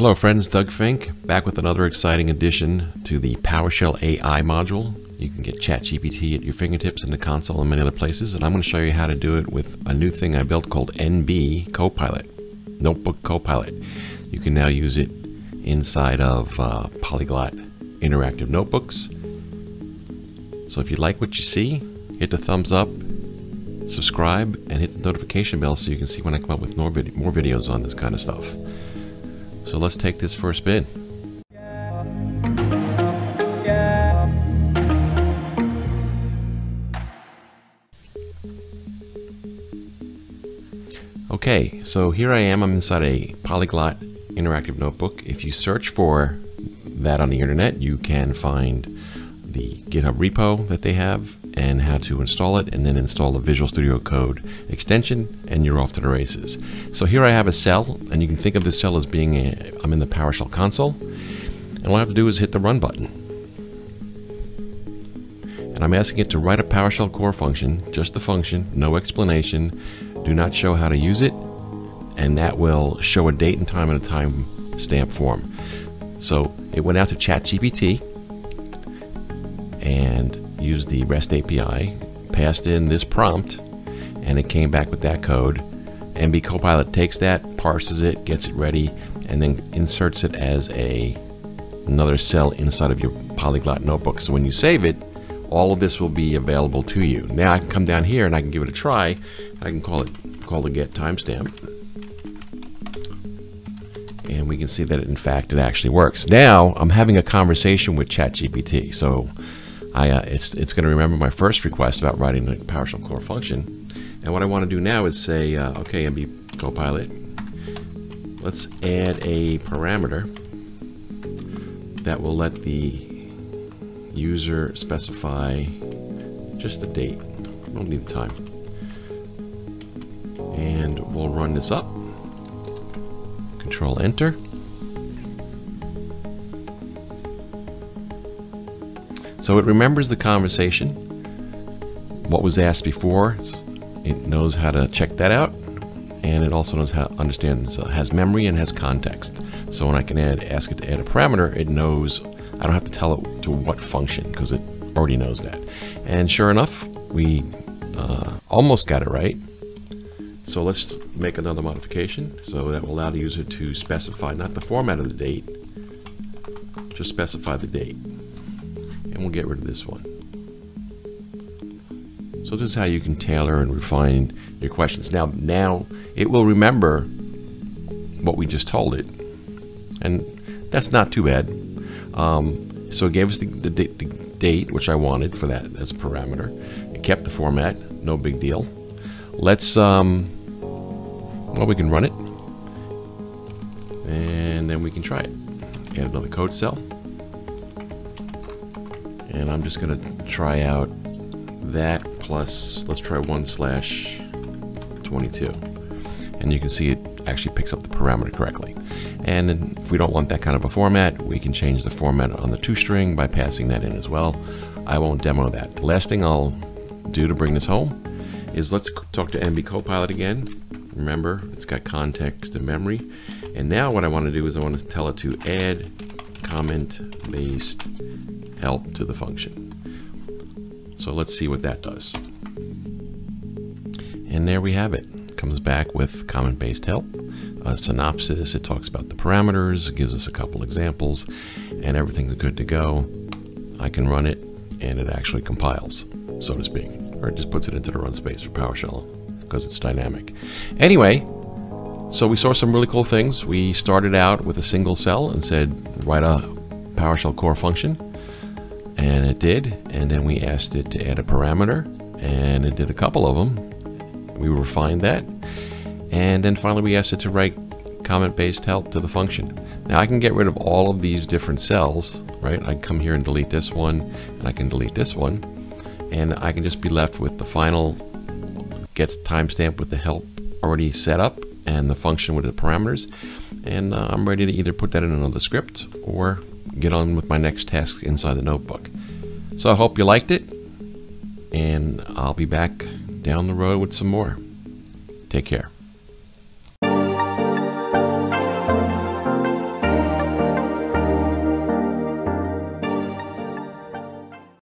Hello friends, Doug Finke, back with another exciting addition to the PowerShell AI module. You can get ChatGPT at your fingertips in the console and many other places, and I'm going to show you how to do it with a new thing I built called NB Copilot, Notebook Copilot. You can now use it inside of uh, Polyglot interactive notebooks. So if you like what you see, hit the thumbs up, subscribe, and hit the notification bell so you can see when I come up with more, vid more videos on this kind of stuff. So let's take this for a spin. Okay, so here I am. I'm inside a Polyglot interactive notebook. If you search for that on the internet, you can find the GitHub repo that they have and how to install it and then install the Visual Studio Code extension and you're off to the races. So here I have a cell and you can think of this cell as being a, I'm in the PowerShell console and all I have to do is hit the run button. And I'm asking it to write a PowerShell core function, just the function, no explanation, do not show how to use it, and that will show a date and time in a time stamp form. So it went out to ChatGPT and used the REST API, passed in this prompt, and it came back with that code. NB Copilot takes that, parses it, gets it ready, and then inserts it as a another cell inside of your Polyglot notebook. So when you save it, all of this will be available to you. Now I can come down here and I can give it a try. I can call it call the get timestamp. And we can see that in fact it actually works. Now I'm having a conversation with ChatGPT. So I, uh, it's, it's going to remember my first request about writing a PowerShell core function. And what I want to do now is say, uh, okay, NB Copilot, let's add a parameter that will let the user specify just the date. We don't need the time. And we'll run this up. Control Enter. So it remembers the conversation, what was asked before. It knows how to check that out, and it also knows how understands uh, has memory and has context. So when I can add ask it to add a parameter, it knows. I don't have to tell it to what function because it already knows that. And sure enough, we uh, almost got it right. So let's make another modification. So that will allow the user to specify not the format of the date, just specify the date and we'll get rid of this one. So this is how you can tailor and refine your questions. Now, now it will remember what we just told it, and that's not too bad. Um, so it gave us the, the, the, date, which I wanted for that as a parameter. It kept the format, no big deal. Let's, um, well, we can run it, and then we can try it. Add another code cell and I'm just going to try out that plus, let's try 1 slash 22. And you can see it actually picks up the parameter correctly. And if we don't want that kind of a format, we can change the format on the two-string by passing that in as well. I won't demo that. The last thing I'll do to bring this home is let's talk to NB Copilot again. Remember, it's got context and memory. And now what I want to do is I want to tell it to add comment-based help to the function. So let's see what that does. And there we have it. comes back with comment-based help, a synopsis, it talks about the parameters, it gives us a couple examples, and everything's good to go. I can run it, and it actually compiles, so to speak, or it just puts it into the run space for PowerShell because it's dynamic. Anyway, so we saw some really cool things. We started out with a single cell and said, write a PowerShell core function and it did and then we asked it to add a parameter and it did a couple of them we refined that and then finally we asked it to write comment based help to the function. Now I can get rid of all of these different cells right? I can come here and delete this one and I can delete this one and I can just be left with the final gets timestamp with the help already set up and the function with the parameters and uh, I'm ready to either put that in another script or get on with my next task inside the notebook. So I hope you liked it, and I'll be back down the road with some more. Take care.